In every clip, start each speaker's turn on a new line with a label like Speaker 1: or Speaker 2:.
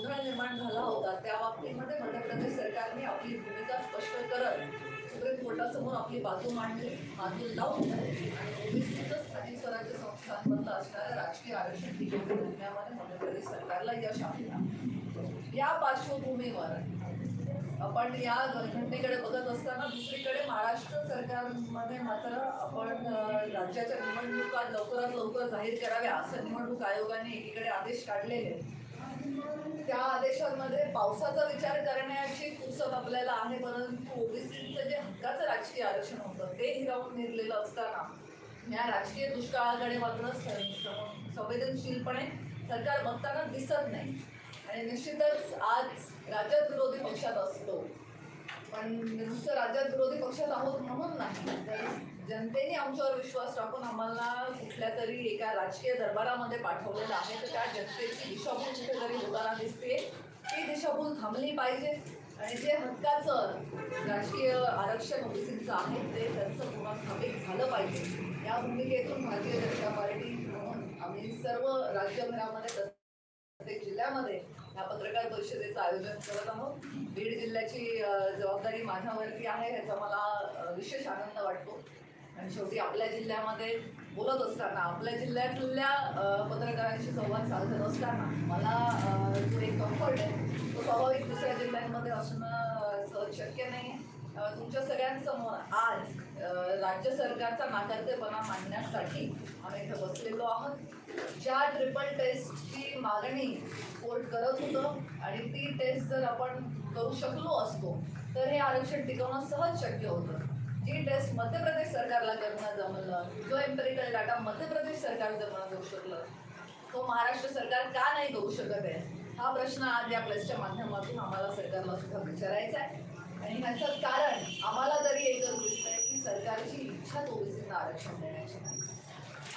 Speaker 1: गोंधळ निर्माण झाला होता त्या बाबतीमध्ये मध्य प्रदेश सरकारने आपली भूमिका स्पष्ट करत सुप्रीम कोर्टासमोर आपली बाजू मांडली बाजू लावून आणि ओबीसीचं स्थानिक स्वराज्य संस्थांमधलं असणारं राजकीय आरक्षण टिकवून निर्णयामध्ये मध्य प्रदेश सरकारला यश आले या पार्श्वभूमीवर आपण या घटनेकडे बघत असताना दुसरीकडे महाराष्ट्र सरकारमध्ये मात्र आपण राज्याच्या निवडणुका लवकरात लवकर जाहीर कराव्या असं निवडणूक आयोगाने एकीकडे आदेश काढलेले आहेत. त्या आदेशांमध्ये पावसाचा विचार करण्याची फुरसत आपल्याला आहे परंतु ओबीसीचं जे हक्काचं राजकीय आरक्षण होतं ते हिरावून निर्लेलं असताना या राजकीय दुष्काळाकडे मात्र संवेदनशीलपणे सरकार बघताना दिसत नाही. आणि निश्चितच आज राज्यात विरोधी पक्षात असतो. पण नुसतं राज्यात विरोधी पक्षात आहोत म्हणून नाही. तर जनतेने आमच्यावर विश्वास टाकून आम्हाला कुठल्या तरी एका राजकीय दरबारामध्ये पाठवलेलं आहे. तर त्या जनतेची दिशाभूल कुठेतरी होताना दिसते. ती दिशाभूल थांबली पाहिजे. आणि जे हक्काचं राजकीय आरक्षण ओबीसीचं आहे ते त्यांचं पुन्हा स्थापित झालं पाहिजे. या भूमिकेतून भारतीय जनता पार्टी म्हणून आम्ही सर्व राज्यभरामध्ये प्रत्येक जिल्ह्यामध्ये या पत्रकार परिषदेचं आयोजन करत आहोत. बीड जिल्ह्याची जबाबदारी माझ्यावरती आहे ह्याचा मला विशेष आनंद वाटतो. आणि शेवटी आपल्या जिल्ह्यामध्ये बोलत असताना आपल्या जिल्ह्यातल्या पत्रकारांशी संवाद साधत असताना मला जो एक कम्फर्ट आहे तो स्वाभाविक दुसऱ्या जिल्ह्यांमध्ये असणं सहज शक्य नाही आहे तुमच्या सगळ्यांसमोर आज राज्य सरकारचा नाकारतेपणा मांडण्यासाठी आम्ही इथं बसलेलो आहोत. ज्या ट्रिपल टेस्टची मागणी कोर्ट करत होतं आणि ती टेस्ट जर आपण करू शकलो असतो तर हे आरक्षण टिकवणं सहज शक्य होतं. जी टेस्ट मध्य प्रदेश सरकारला करणं जमलं जो एम्पेरिकल डाटा मध्य प्रदेश सरकार जमणं करू शकलं तो महाराष्ट्र सरकार का नाही करू शकत आहे? हा प्रश्न आज या प्लेसच्या माध्यमातून आम्हाला सरकारला सुद्धा विचारायचा आहे. आणि ह्याचं कारण आम्हाला तरी एकच दिसतंय की सरकारची इच्छाच ओबीसींना आरक्षण देण्याची नाही.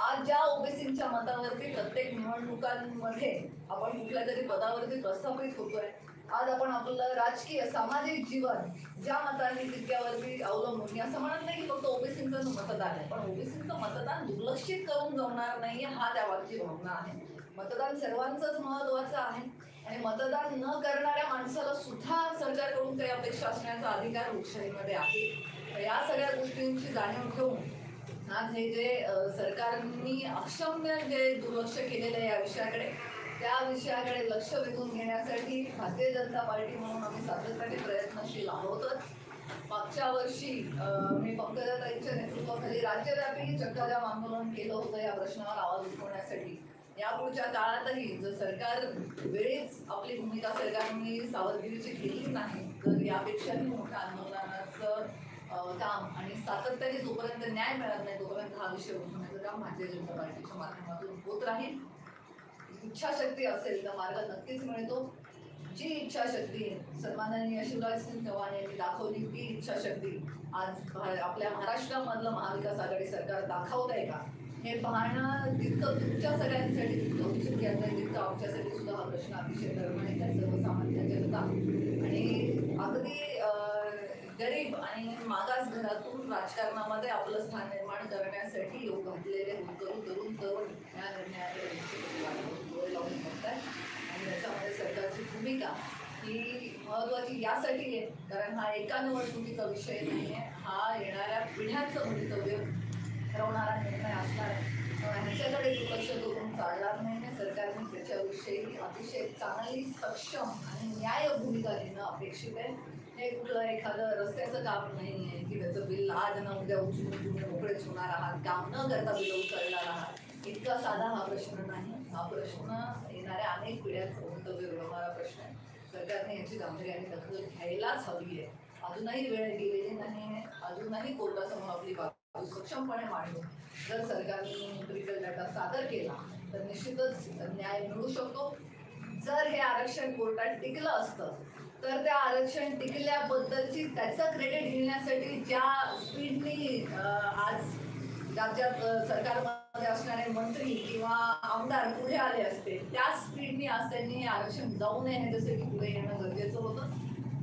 Speaker 1: आज ज्या ओबीसींच्या मतावरती प्रत्येक निवडणुकांमध्ये आपण कुठल्या तरी पदावरती प्रस्थापित होतोय आज आपण आपलं राजकीय सामाजिक जीवन ज्या मतांनी तितक्यावरती अवलंबून मी असं म्हणत नाही की फक्त ओबीसींचं मतदान आहे पण ओबीसींचं मतदान दुर्लक्षित करून जमणार नाही हा त्या मागची भावना आहे. मतदान सर्वांचंच महत्वाचं आहे. आणि मतदान न करणाऱ्या माणसाला सुद्धा सरकारकडून काही अपेक्षा असण्याचा अधिकार लोकशाहीमध्ये आहे. तर या सगळ्या गोष्टींची जाणीव ठेवून आज हे जे सरकारनी अक्षम्य जे दुर्लक्ष केलेलं आहे या विषयाकडे त्या विषयाकडे लक्ष वेधून घेण्यासाठी भारतीय जनता पार्टी म्हणून आम्ही सातत्याने प्रयत्नशील आहोतच. मागच्या वर्षी मी पंकजाताईंच्या नेतृत्वाखाली राज्यव्यापी चक्काजाम आंदोलन केलं होतं या प्रश्नावर आवाज उठवण्यासाठी. यापुढच्या काळातही जर सरकार वेळीच आपली भूमिका सरकारने सावधगिरीची केली नाही तर यापेक्षाही मोठ्या आंदोलनाचं काम आणि सातत्याने जोपर्यंत न्याय मिळत नाही तोपर्यंत हा विषय उठवण्याचं काम भारतीय जनता पार्टीच्या माध्यमातून होत राहील. इच्छाशक्ती असेल तर मार्ग नक्कीच मिळतो जी इच्छाशक्ती सन्माननीय शिवराज सिंग चव्हाण यांनी दाखवली ती इच्छाशक्ती आज आपल्या महाराष्ट्रामधलं महाविकास आघाडी सरकार दाखवत आहे का? हे पाहणं तितकं तुमच्या सगळ्यांसाठी तितकं उत्सुक्याचं आहे तितकं आमच्यासाठी सुद्धा हा प्रश्न अतिशय निर्माणीचा आहे सर्वसामान्य जनता आणि अगदी गरीब आणि मागास घरातून राजकारणामध्ये आपलं स्थान निर्माण करण्यासाठी योग घातलेले होतकरू तरुण तरुण या निर्णयाकडे लावून बघताय. आणि याच्यामध्ये म्हणजे सरकारची भूमिका ही महत्त्वाची यासाठी आहे. कारण हा एका निवडणुकीचा विषय नाही आहे हा येणाऱ्या पिढ्यांचं भवितव्य ठरवणारा निर्णय असणार आहे. ह्याच्याकडे दुर्लक्ष करून चालणार नाही सरकारने त्याच्याविषयी अतिशय चांगली सक्षम आणि न्याय भूमिका घेणं अपेक्षित आहे. हे कुठलं एखादं रस्त्याचं काम नाही आहे की त्याचं बिल आज ना उद्या उचलून तुम्ही मोकळेच होणार आहात. काम न करता बिल उचलणार आहात. इतका साधा हा प्रश्न नाही. हा प्रश्न येणाऱ्या अनेक पिढ्यांचा भवितव्य घडवणारा प्रश्न आहे. सरकारने याची गांभीर्याने दखल घ्यायलाच हवी आहे. अजूनही वेळ गेलेली नाही आहे. अजूनही कोर्टासमोर आपली बाजू सक्षमपणे मांडू. जर सरकारने क्रिकेट डाटा सादर केला तर निश्चितच न्याय मिळू शकतो. जर हे आरक्षण कोर्टात टिकलं असतं तर त्या आरक्षण टिकल्याबद्दलची त्याचं क्रेडिट घेण्यासाठी ज्या स्पीडनी आज राज्यात अ, सरकारमध्ये असणारे मंत्री किंवा आमदार पुढे आले असते त्याच स्पीडने आज त्यांनी आरक्षण जाऊ नये ह्याच्यासाठी पुढे येणं गरजेचं होतं.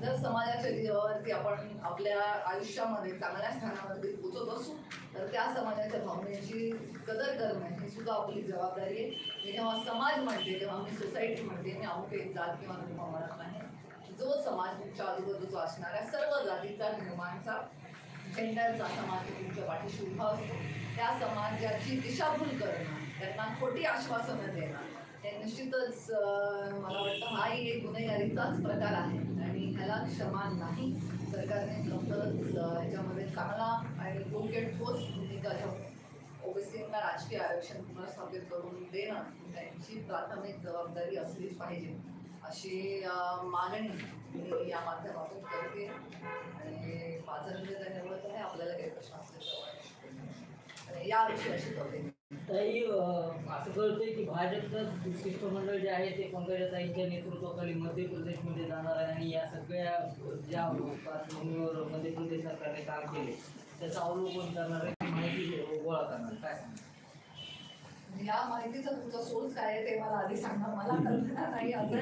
Speaker 1: जर समाजाच्या जीवावरती आपण आपल्या आयुष्यामध्ये चांगल्या स्थानावरती पोचत असू तर त्या समाजाच्या भावनेची कदर करणं ही सुद्धा आपली जबाबदारी आहे. मी जेव्हा समाज म्हणते तेव्हा मी सोसायटी म्हणते मी अमुक एक जात किंवा धर्म म्हणत नाही जो समाज तुमच्या आजूबाजूचा असणाऱ्या सर्व जातीचा निर्माणचा जेंडरचा समाज तुमच्या पाठीशी उभा असतो. त्या समाजाची दिशाभूल करणं त्यांना खोटी आश्वासनं देणं. हे निश्चितच मला वाटतं हाही एक गुन्हेगारीचाच प्रकार आहे. आणि ह्याला क्षमा नाही. सरकारने लवकरच याच्यामध्ये चांगला आणि योग्य ठोस भूमिका घेऊन ओबीसींना राजकीय आरक्षण पुनर्स्थापित करून देणं त्यांची प्राथमिक जबाबदारी असलीच पाहिजे. अशी मागणी मी या माध्यमातून करते. आणि माझं निवेदन आहे. आपल्याला काही प्रश्न असले तर
Speaker 2: असं कळतंय की भाजपचं शिष्टमंडळ जे आहे ते पंकजाताईंच्या नेतृत्वाखाली मध्य प्रदेशमध्ये जाणार आहे आणि या सगळ्या ज्या पार्श्वभूमीवर मध्य प्रदेश सरकारने काम केले त्याचं अवलोकन करणार आहे माहिती गोळा करणार. काय सांगणार?
Speaker 1: या माहितीचा तुमचा सोर्स काय आहे ते मला आधी सांगा. मला कल्पना नाही असेल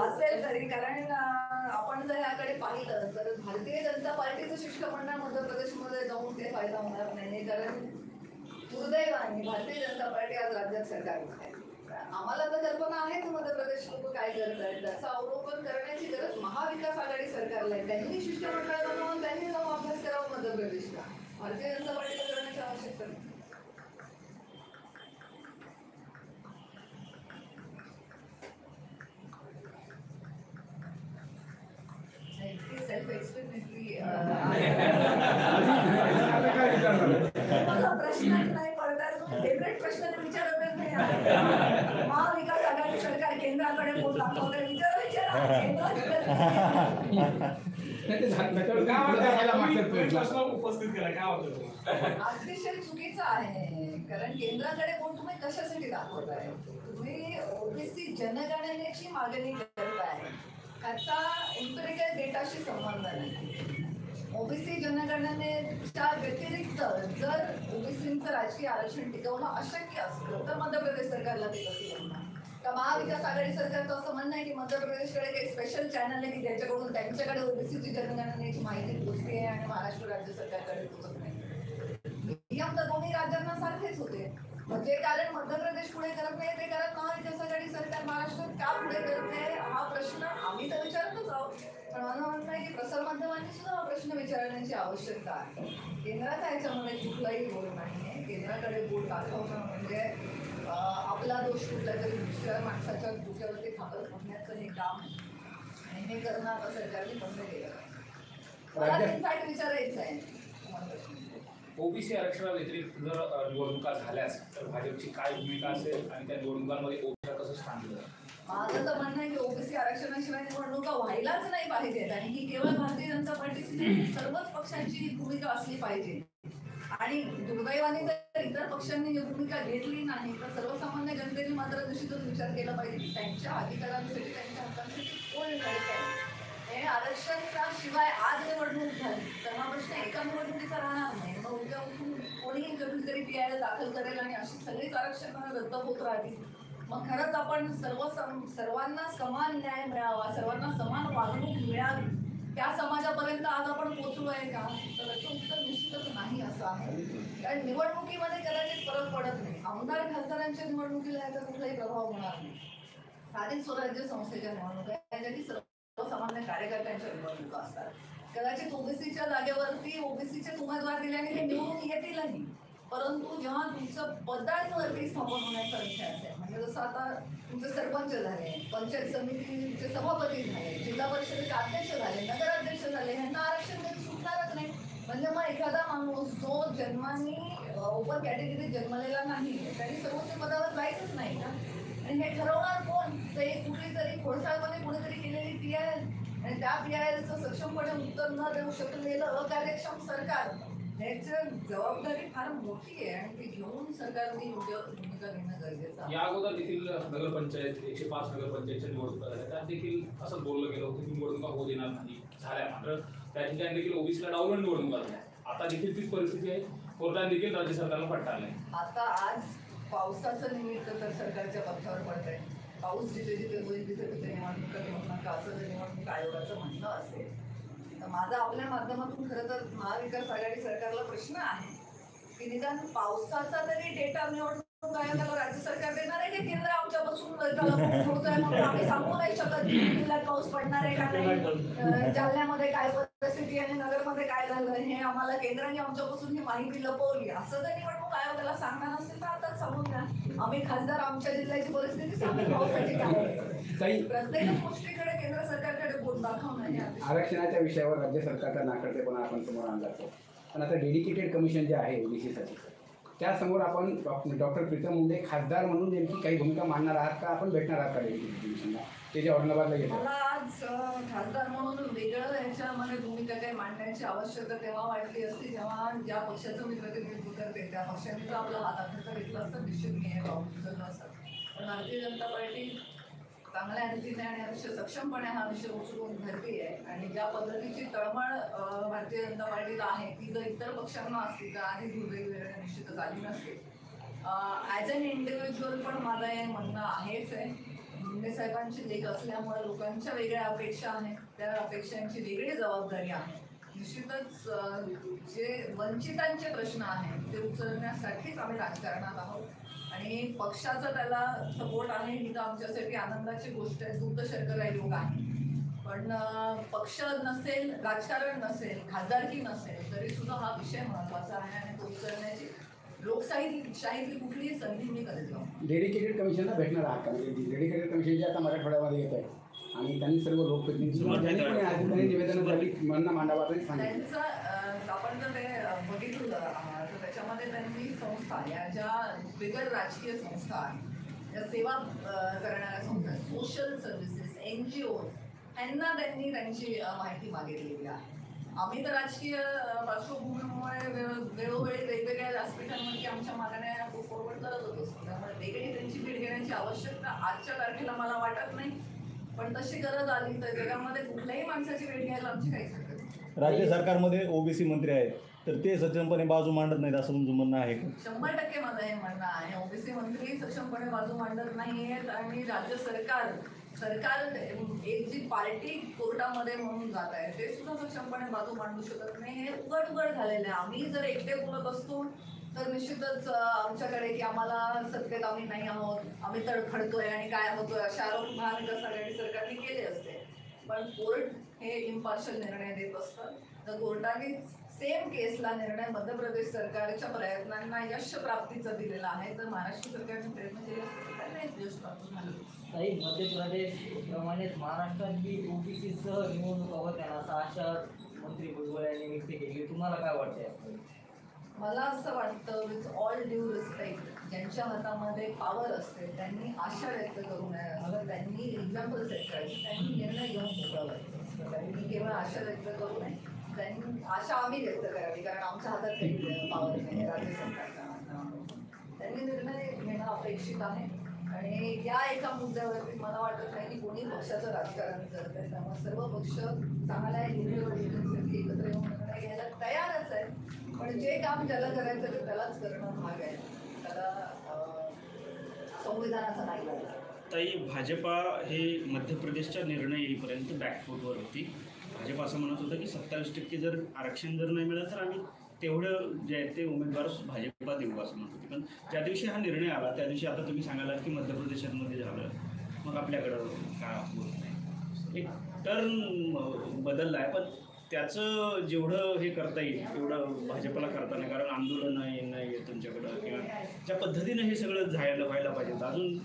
Speaker 1: असेल तरी कारण आपण जर याकडे पाहिलं तर भारतीय जनता पार्टीचं शिष्टमंडळ मध्य प्रदेशमध्ये जाऊन ते फायदा होणार नाही. कारण दुर्दैवाने भारतीय जनता पार्टी आज राज्यात सरकार आहे आम्हाला तर कल्पना आहेच मध्य प्रदेश लोक काय करत आहेत. त्याचं अवलोकन करण्याची गरज महाविकास आघाडी सरकारला आहे. त्यांनी शिष्टमंडळ बनवून त्यांनी जाऊन अभ्यास करावा मध्य प्रदेशला भारतीय जनता पार्टीला करण्याची आवश्यकता नाही सेल्फ एक्सप्लेनेटरी मला प्रश्न नाही पडतात फेवरेट प्रश्न तर विचारतच नाही आहे. महाविकास आघाडी सरकार केंद्राकडे बोट दाखवते विचार विचारा केंद्राकडे
Speaker 3: त्याच्यावर काय वाटतं आपल्याला मागचं प्रश्न उपस्थित केला काय वाटतं
Speaker 1: अतिशय चुकीचं आहे. कारण केंद्राकडे कोण तुम्ही कशासाठी दाखवताय? तुम्ही ओबीसी जनगणनेची मागणी करताय. त्याचा इम्पेरिकल डेटाशी संबंध नाही. ओबीसी जनगणनेच्या व्यतिरिक्त जर ओबीसीचं राजकीय आरक्षण टिकवणं अशक्य असलं तर मध्य प्रदेश सरकारला ते कसं का महाविकास आघाडी सरकारचं असं म्हणणं आहे की मध्य प्रदेशकडे काही स्पेशल चॅनल आहे की ज्याच्याकडून त्यांच्याकडे ओबीसीची जनगणनेची माहिती पोचते आणि महाराष्ट्र राज्य सरकारकडे पोचत नाही नियम तर दोन्ही राज्यांना सारखेच होते. म्हणजे जे कारण मध्य प्रदेश पुढे करत नाही ते कारण महाविकास आघाडी सरकार महाराष्ट्रात का पुढे करते हा प्रश्न आम्ही तर विचारतच आहोत. पण मला म्हणत आहे की प्रसारमाध्यमांनी सुद्धा हा प्रश्न विचारण्याची आवश्यकता आहे. केंद्राचा याच्यामध्ये कुठलाही बोल नाही आहे केंद्राकडे बोट दाखवणं म्हणजे आपला दोष कुठल्या तरी दुसऱ्या माणसाच्या डोक्यावरती थांबत बघण्याचं हे काम आणि हे करणं आता सरकारने बंद केलं. मला विचारायचं आहे.
Speaker 4: ओबीसी आरक्षणाव्यतिरिक्त जर निवडणुका झाल्यास तर भाजपची काय भूमिका असेल आणि त्या निवडणुकांमध्ये ओबीसीला कसं स्थान दिलं?
Speaker 1: माझं तर म्हणणं आहे की ओबीसी आरक्षणाशिवाय निवडणुका व्हायलाच नाही पाहिजेत आणि ही केवळ भारतीय जनता पार्टीची नाही, सर्वच पक्षांची ही भूमिका असली पाहिजे आणि दुर्दैवाने जर इतर पक्षांनी ही भूमिका घेतली नाही. तर सर्वसामान्य जनतेने मात्र निश्चितच विचार केला पाहिजे की त्यांच्या अधिकारांसाठी त्यांच्या हक्कांसाठी कोण लढत आहे? हे आरक्षणाशिवाय आज निवडणूक झाली. तर हा प्रश्न एका निवडणुकीचा राहणार नाही. मग उद्या उठून कोणीही कधी तरी पी आय दाखल करेल आणि अशी सगळीच आरक्षण रद्द होत राहतील. मग खरंच आपण सर्व सम सर्वांना समान न्याय मिळावा सर्वांना समान वागणूक मिळावी त्या समाजापर्यंत आज आपण पोचलो आहे का? तर याचं उत्तर निश्चितच नाही असं आहे. कारण निवडणुकीमध्ये कदाचित फरक पडत नाही. आमदार खासदारांच्या निवडणुकीला याचा कुठलाही प्रभाव होणार नाही. स्थानिक स्वराज्य संस्थेच्या निवडणुका सर्वसामान्य कार्यकर्त्यांच्या निवडणुका असतात. कदाचित ओबीसीच्या जागेवरती ओबीसीचे उमेदवार दिल्याने हे निवडून येतीलही. परंतु जेव्हा तुमचं पदांवरती स्थापन होण्याचा विषय असेल म्हणजे जसं आता तुमचे सरपंच झाले पंचायत समितीचे सभापती झाले जिल्हा परिषदेचे अध्यक्ष झाले नगराध्यक्ष झाले ह्यांना आरक्षण कधी सुटणारच नाही म्हणजे मग एखादा माणूस जो जन्माने ओपन कॅटेगरीत जन्मलेला नाही त्यांनी सर्वोच्च पदावर जायचंच नाही ना. आणि हे ठरवणार कोण? तर हे कुठली तरी खोडसाळपणे कुणीतरी केलेली पी आय एल आणि त्या पी आय एलचं सक्षमपणे उत्तर न देऊ शकलेलं अकार्यक्षम सरकार जबाबदारी फार मोठी आहे आणि ते घेऊन सरकारने योग्य भूमिका घेणं गरजेचं आहे.
Speaker 4: या अगोदर देखील नगरपंचायत एकशे पाच नगरपंचायतच्या निवडणुका झाल्या. त्यात देखील असं बोललं गेलं होतं की निवडणुका होऊ देणार नाही झाल्या मात्र. त्या ठिकाणी देखील ओबीसीला डावलून निवडणुका झाल्या आता देखील तीच परिस्थिती आहे. कोर्टाने देखील राज्य सरकारला फटका आहे.
Speaker 1: आता आज पावसाचं निमित्त तर सरकारच्या पथ्यावर पडत आहे पाऊस जिथे जिथे होईल तिथे तिथे निवडणुका असं जर निवडणूक आयोगाचं म्हणणं असेल माझा आपल्या माध्यमातून खरं तर महाविकास आघाडी सरकारला प्रश्न आहे की निदान पावसाचा तरी डेटा निवडणूक आयोगाला राज्य सरकार देणार आहे की केंद्र आमच्यापासून आम्ही सांगू नाही शकत जिल्ह्यात पाऊस पडणार आहे का नाही? जालन्यामध्ये काय आहे आणि नगरमध्ये काय झालं हे आम्हाला केंद्राने आमच्यापासून ही माहिती लपवली असं जर निवडणूक आयोगाला सांगणार नसेल तर आता सांगून द्या आम्ही खासदार आमच्या जिल्ह्याची परिस्थिती सांगू पावसाची काय आहे.
Speaker 3: काही
Speaker 1: प्रत्येक गोष्टीकडे केंद्र सरकारकडे बोट दाखवणं
Speaker 3: आरक्षणाच्या विषयावर राज्य सरकारचा नाकर्तेपणा आपण समोर आणला आहे. पण आता डेडिकेटेड कमिशन जे आहे ओबीसीसाठी त्यासमोर आपण डॉक्टर प्रीतम मुंडे खासदार म्हणून नेमकी काही भूमिका मांडणार आहात का आपण भेटणार आहात का डेडिकेटेड कमिशनला ते जे औरंगाबादला येतं
Speaker 1: मला आज अं, खासदार म्हणून वेगळं याच्यामध्ये भूमिका काही मांडण्याची आवश्यकता तेव्हा वाटली असती जेव्हा ज्या पक्षाचं मी प्रतिनिधित्व करते त्या पक्षाने जर आपला हात हातात घेतला असतं निश्चित मी हे पाऊल उचललं असतं. पण भारतीय जनता पार्टी चांगल्या रीतीने आणि अतिशय सक्षमपणे हा विषय उचलून धरते आहे. आणि ज्या पद्धतीची तळमळ भारतीय जनता पार्टीला आहे ती जर इतर पक्षांना असती तर आधी दुर्दैवाने निश्चितच आली नसते. ॲज अन इंडिव्हिज्युअल पण माझं हे म्हणणं आहेच आहे. मुंडे साहेबांची लेख असल्यामुळे लोकांच्या वेगळ्या अपेक्षा आहेत त्या अपेक्षांची वेगळी जबाबदारी आहे. निश्चितच जे वंचितांचे प्रश्न आहेत ते उचलण्यासाठीच आम्ही राजकारणात आहोत. आणि पक्षाचा त्याला सपोर्ट आहे ही तर आमच्यासाठी आनंदाची गोष्ट आहे. दूध शर्करा योग आहे पण पक्ष नसेल राजकारण नसेल खासदारकी नसेल तरी सुद्धा हा विषय महत्त्वाचा आहे आणि तो उचलण्याची लोकशाही शाहीतली कुठलीही संधी मी लावणार
Speaker 3: डेडिकेटेड कमिशनला भेटणार आहात का? म्हणजे डेडिकेटेड कमिशन जे आता मराठवाड्यामध्ये येत आहे आणि त्यांनी सर्व लोकप्रतिनिधी निवेदनासाठी म्हणणं मांडावं असं सांगितलं.
Speaker 1: आपण जर ते बघितलं तर त्याच्यामध्ये त्यांनी संस्था या ज्या बिगर राजकीय संस्था आहेत या सेवा करणाऱ्या संस्था social services N G O यांना त्यांनी त्यांची माहिती मागितलेली आहे. आम्ही तर राजकीय पार्श्वभूमीमुळे वेळ- वेळोवेळी वेगवेगळ्या व्यासपीठांवरती आमच्या मागण्या फॉरवर्ड करत असतो त्यामुळे वेगळी त्यांची भेट घेण्याची आवश्यकता आजच्या तारखेला मला वाटत नाही. पण तशी गरज आली तर जगामध्ये कुठल्याही माणसाची भेट घ्यायला आमची काही नाही.
Speaker 5: राज्य सरकारमध्ये ओबीसी मंत्री आहेत तर ते सक्षमपणे बाजू मांडत नाहीत असं तुमचं म्हणणं आहे का?
Speaker 1: शंभर टक्के माझं हे म्हणणं आहे. ओबीसी मंत्री सक्षमपणे बाजू मांडत नाहीयेत आणि राज्य सरकार सरकार एक जी पार्टी कोर्टामध्ये म्हणून जात आहे ते सुद्धा सक्षमपणे बाजू मांडू शकत नाही. हे उघड उघड झालेलं आहे. आम्ही जर एकटे बोलत असतो तर निश्चितच आमच्याकडे की आम्हाला सत्तेत आम्ही नाही आहोत आम्ही तडफडतोय आणि काय होतोय अशा आरोप महाविकास आघाडी सरकारने केले असते. पण कोर्ट हे इम्पार्शल निर्णय देत असतं. तर कोर्टानेच सेम केसला निर्णय मध्य प्रदेश सरकारच्या प्रयत्नांना यश प्राप्तीचा दिलेला आहे. तर महाराष्ट्र सरकारने प्रयत्न केले यश प्राप्त झालं.
Speaker 2: काही मध्य प्रदेश प्रमाणेच महाराष्ट्रात बी ओबीसी सह निवडणुका होत्या असं आशा मंत्री भुजबळ यांनी व्यक्त केली. तुम्हाला काय वाटतंय
Speaker 1: मला असं वाटतं विथ ऑल ड्यू रिस्पेक्ट ज्यांच्या हातामध्ये पॉवर असते त्यांनी आशा व्यक्त करू नये. असं त्यांनी एक्झाम्पल सेट करायचं. त्यांनी निर्णय घेऊन मोकळं व्हायचं. त्यांनी केवळ आशा व्यक्त करू नये. त्यांनी आशा आम्ही व्यक्त करावी कारण आमच्या हातात काही पावर नाही राज्य सरकारच्या त्यांनी निर्णय घेणं अपेक्षित आहे. आणि या एका मुद्द्यावरती मला वाटत नाही की कोणी पक्षाचं राजकारण करत आहे त्यामुळे सर्व पक्ष चांगल्या योजनेसाठी एकत्र येऊन निर्णय घ्यायला तयारच आहे पण जे काम ज्याला करायचं ते त्यालाच करणं भाग आहे. त्याला संविधानाचा नाही लागला
Speaker 6: ताई भाजपा हे मध्य प्रदेशच्या निर्णय येईपर्यंत बॅकफूटवर होती भाजप असं म्हणत होतं की सत्तावीस टक्के जर आरक्षण जर नाही मिळालं तर आम्ही तेवढं जे आहे ते उमेदवार भाजपा देऊ असं म्हणत होते. पण ज्या दिवशी हा निर्णय आला. त्या दिवशी आता तुम्ही सांगायला की मध्य प्रदेशामध्ये झालं. मग आपल्याकडं का होत नाही. एक टर्न बदलला आहे पण त्याचं जेवढं हे करता येईल तेवढं भाजपला करता नाही कारण आंदोलन नाही नाही आहे तुमच्याकडं किंवा ज्या पद्धतीनं हे सगळं जायला व्हायला पाहिजे अजून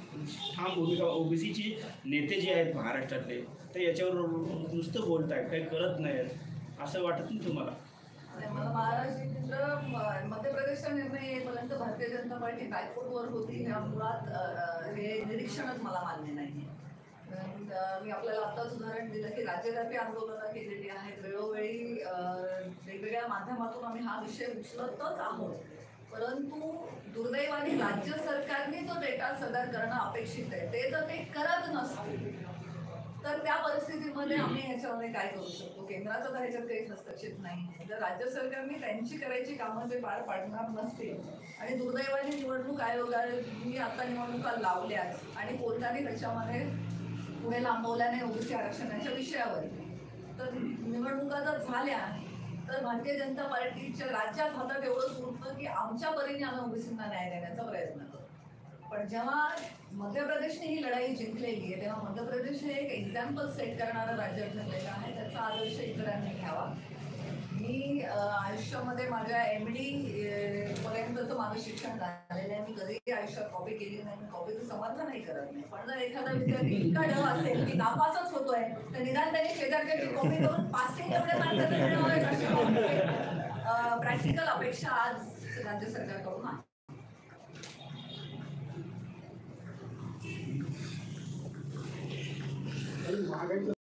Speaker 6: ठाम भूमिका ओबीसीचे नेते जे आहेत महाराष्ट्रातले ते याच्यावर नुसतं बोलत आहेत काही करत नाहीत असं वाटत नाही तुम्हाला?
Speaker 1: मला महाराष्ट्र मध्य प्रदेशचा निर्णय येईपर्यंत भारतीय जनता पार्टी बॅकफूटवर होती ह्या मुळात हे निरीक्षणच मला मान्य नाही Uh, मी आपल्याला आत्ताच उदाहरण दिलं की राज्यव्यापी आंदोलनं केलेली आहेत वेळोवेळी वेगवेगळ्या माध्यमातून आम्ही हा विषय उचलतच आहोत. परंतु दुर्दैवाने राज्य सरकारने जो डेटा सदर करणं अपेक्षित आहे ते जर ते करत नसतील. तर त्या परिस्थितीमध्ये आम्ही याच्यामध्ये काय करू शकतो? केंद्राचा तर ह्याच्यात काही हस्तक्षेप नाही. जर राज्य सरकारने त्यांची करायची कामं ते पार पाडणार नसतील आणि दुर्दैवाने निवडणूक आयोगाने आता निवडणुका लावल्याच आणि कोर्टाने त्याच्यामध्ये पुढे लांबवल्याने ओबीसी आरक्षणाच्या विषयावर. तर निवडणुका जर झाल्या तर भारतीय जनता पार्टीच्या राज्यात हातात एवढंच उरतं की आमच्या परीने आम्ही ओबीसींना न्याय देण्याचा प्रयत्न करतो. पण जेव्हा मध्य प्रदेशने ही लढाई जिंकलेली आहे तेव्हा मध्य प्रदेश हे एक एक्झाम्पल सेट करणारं राज्य ठरलेलं आहे त्याचा आदर्श इतरांनी घ्यावा. मी आयुष्यामध्ये माझ्या एम डी पर्यंतचं माझं शिक्षण झालेलं आहे. मी कधीही आयुष्यात कॉपी केली नाही. मी कॉपीचं नाही करत नाही. पण जर एखादा विद्यार्थी इतका ढ असेल की नापासच होतोय तर निदान त्याने शेजारच्या कॉपी करून पासिंग एवढे मार्क प्रॅक्टिकल अपेक्षा आज राज्य सरकारकडून आहे.
Speaker 3: महागाईचं